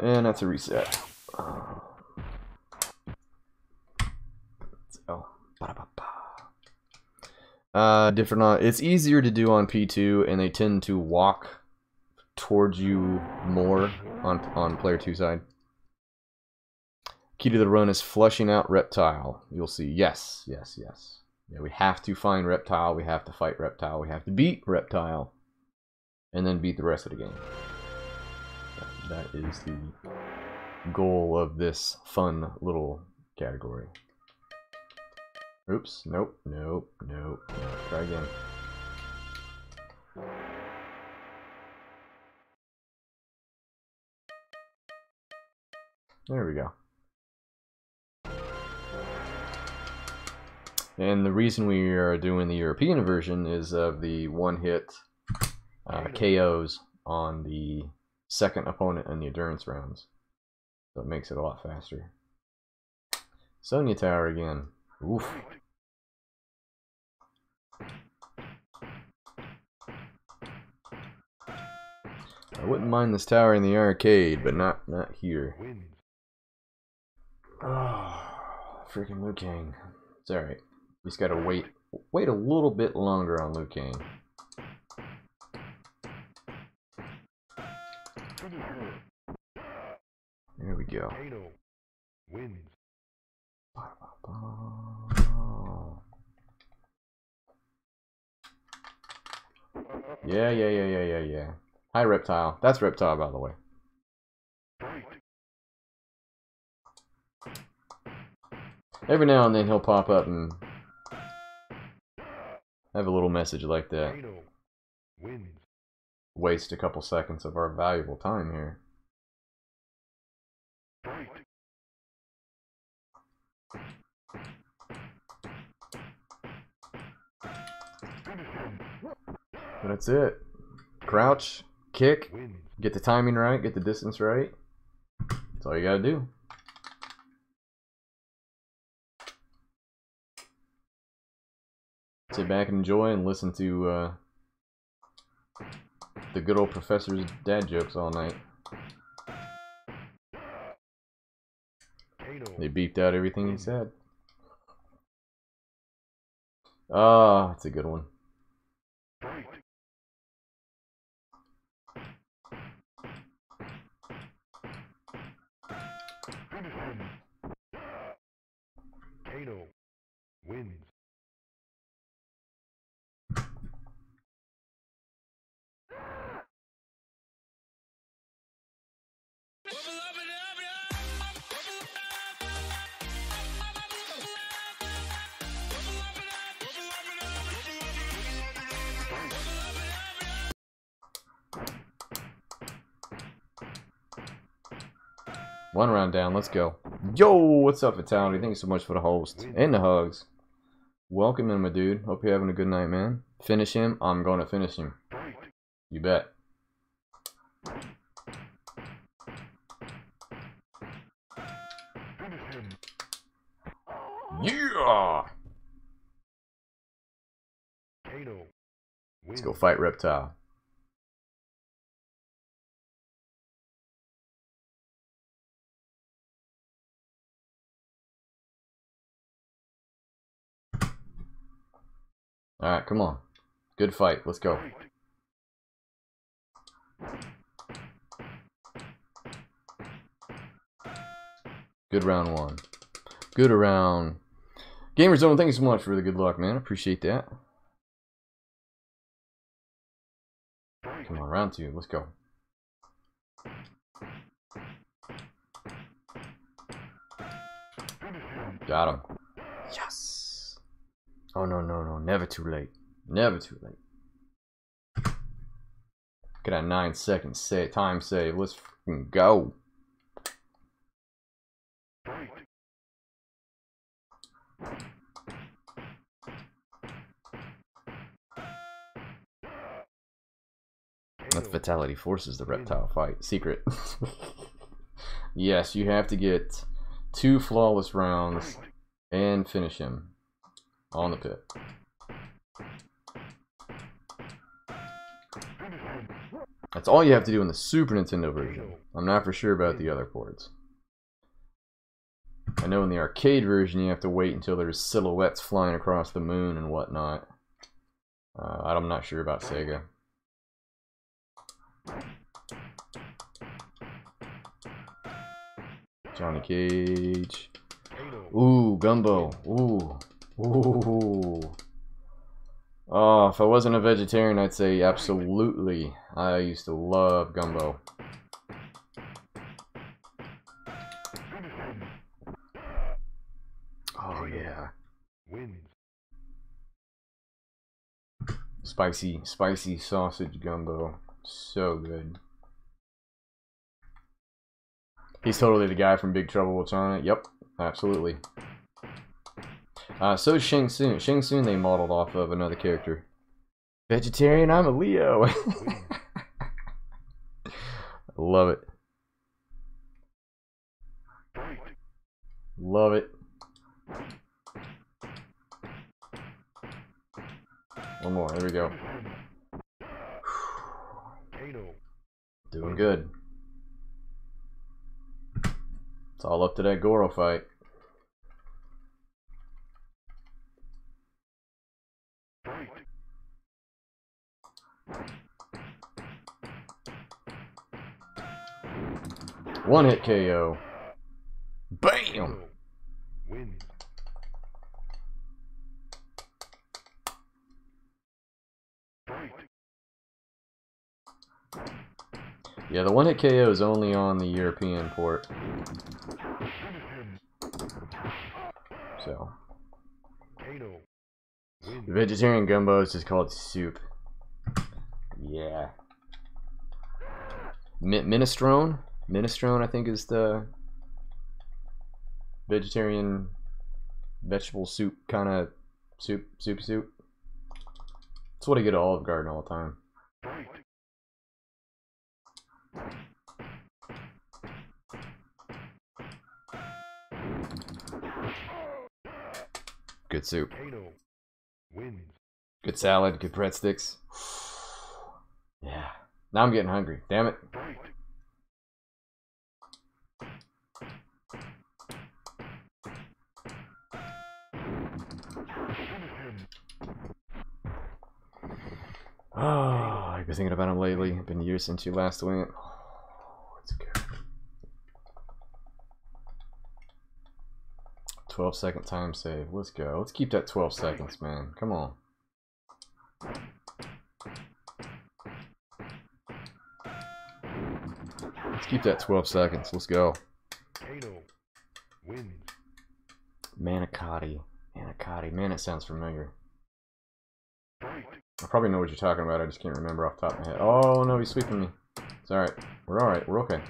And that's a reset. So, uh, different on, it's easier to do on P2 and they tend to walk towards you more on, on player 2 side. Key to the run is flushing out Reptile. You'll see, yes, yes, yes. Yeah, we have to find Reptile, we have to fight Reptile, we have to beat Reptile, and then beat the rest of the game. That is the goal of this fun little category. Oops, nope, nope, nope, nope. Try again. There we go. And the reason we are doing the European version is of the one-hit uh, KOs on the second opponent in the endurance rounds. So it makes it a lot faster. Sonya Tower again. Oof. I wouldn't mind this tower in the arcade, but not not here. Oh, freaking Liu Kang. It's alright. Just gotta wait wait a little bit longer on Liu Kang. There we go. Wins. Yeah, yeah, yeah, yeah, yeah, yeah. Hi, Reptile. That's Reptile, by the way. Every now and then he'll pop up and have a little message like that. Waste a couple seconds of our valuable time here. That's it. Crouch, kick, get the timing right, get the distance right. That's all you gotta do. Sit back and enjoy and listen to uh, the good old professor's dad jokes all night. They beeped out everything he said. Ah, oh, it's a good one. Kano wins. One round down, let's go. Yo, what's up, Vitality? Thank you so much for the host and the hugs. Welcome in, my dude. Hope you're having a good night, man. Finish him. I'm going to finish him. You bet. Yeah! Let's go fight Reptile. Alright, come on. Good fight. Let's go. Good round one. Good around. Gamer Zone, thank you so much for the good luck, man. Appreciate that. Come on, round two. Let's go. Got him. Yes. Oh, no, no, no. Never too late. Never too late. Get that nine seconds save, time save. Let's go. That's Vitality forces the reptile fight. Secret. yes, you have to get two flawless rounds and finish him on the pit. That's all you have to do in the Super Nintendo version. I'm not for sure about the other ports. I know in the arcade version you have to wait until there's silhouettes flying across the moon and whatnot. Uh, I'm not sure about Sega. Johnny Cage. Ooh, Gumbo. Ooh. Ooh. Oh, if I wasn't a vegetarian, I'd say absolutely. I used to love gumbo. Oh, yeah. Spicy, spicy sausage gumbo. So good. He's totally the guy from Big Trouble with China. Yep, absolutely. Uh, so is Shang Tsung. Shang Tsung they modeled off of another character. Vegetarian, I'm a Leo. Love it. Love it. One more, there we go. Doing good. It's all up to that Goro fight. One hit KO. Bam! Yeah, the one hit KO is only on the European port. So. The vegetarian gumbo is just called soup. Yeah. minestrone? Minestrone, I think, is the vegetarian vegetable soup kind of soup, soup, soup. That's what I get at Olive Garden all the time. Good soup. Good salad, good breadsticks. yeah. Now I'm getting hungry. Damn it. Oh, I've been thinking about him lately. It's been years since you last went. Oh, good. 12 second time save. Let's go. Let's keep that 12 seconds, man. Come on. Let's keep that 12 seconds. Let's go. Manicotti. Manicotti. Man, it sounds familiar. I probably know what you're talking about. I just can't remember off the top of my head. Oh, no, he's sweeping me. It's alright. We're alright. We're okay.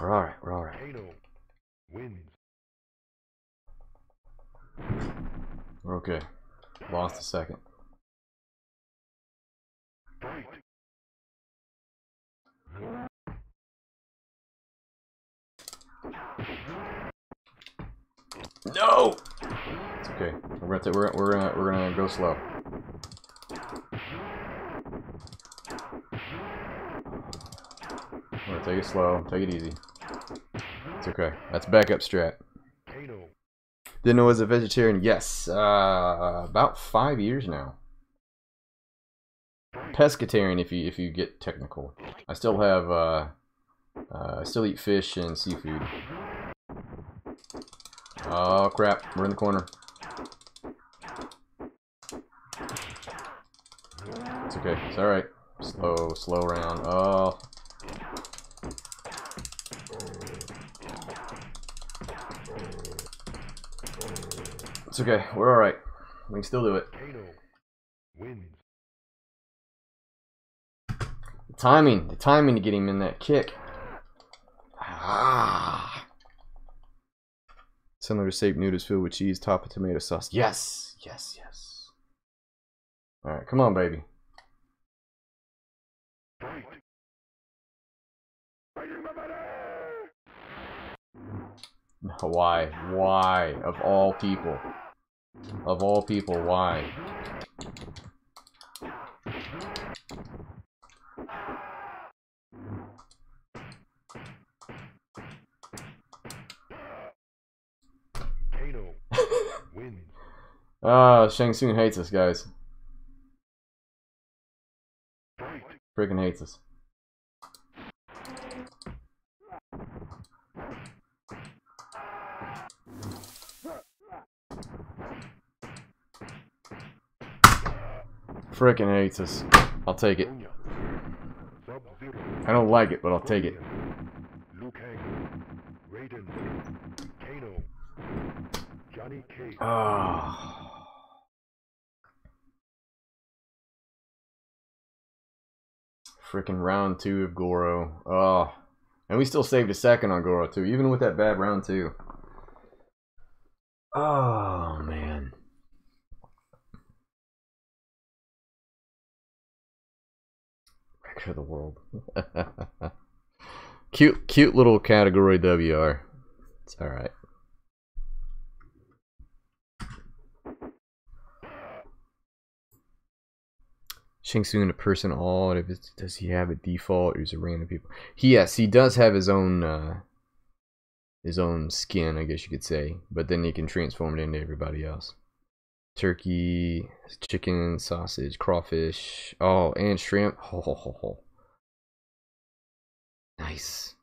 We're alright. We're alright. We're okay. Lost a second. No! It's okay. We're gonna we're we're gonna we're gonna go slow. We're gonna take it slow. Take it easy. It's okay. That's backup strat. Didn't was a vegetarian. Yes, uh, about five years now. Pescatarian, if you if you get technical. I still have uh, uh, I still eat fish and seafood. Oh crap, we're in the corner. It's okay, it's alright. Slow, slow round. Oh. It's okay, we're alright. We can still do it. The timing, the timing to get him in that kick. Ah. Similar to steak noodles filled with cheese, top of tomato sauce. Yes, yes, yes. All right, come on, baby. Why? Why? Of all people. Of all people, why? Wins. Ah, Shang Tsung hates us, guys. Freaking hates us. Freaking hates us. I'll take it. I don't like it, but I'll take it. Liu Kang. Raiden. Kano. Johnny Cage. Ah. Freaking round two of Goro. Oh. And we still saved a second on Goro too, even with that bad round two. Oh man. Record of the world. cute cute little category WR. It's alright. Tsung a person all if it's, does he have a default or is it random people? He yes, he does have his own uh his own skin, I guess you could say, but then he can transform it into everybody else. Turkey, chicken, sausage, crawfish, oh, and shrimp. Ho ho ho ho. Nice.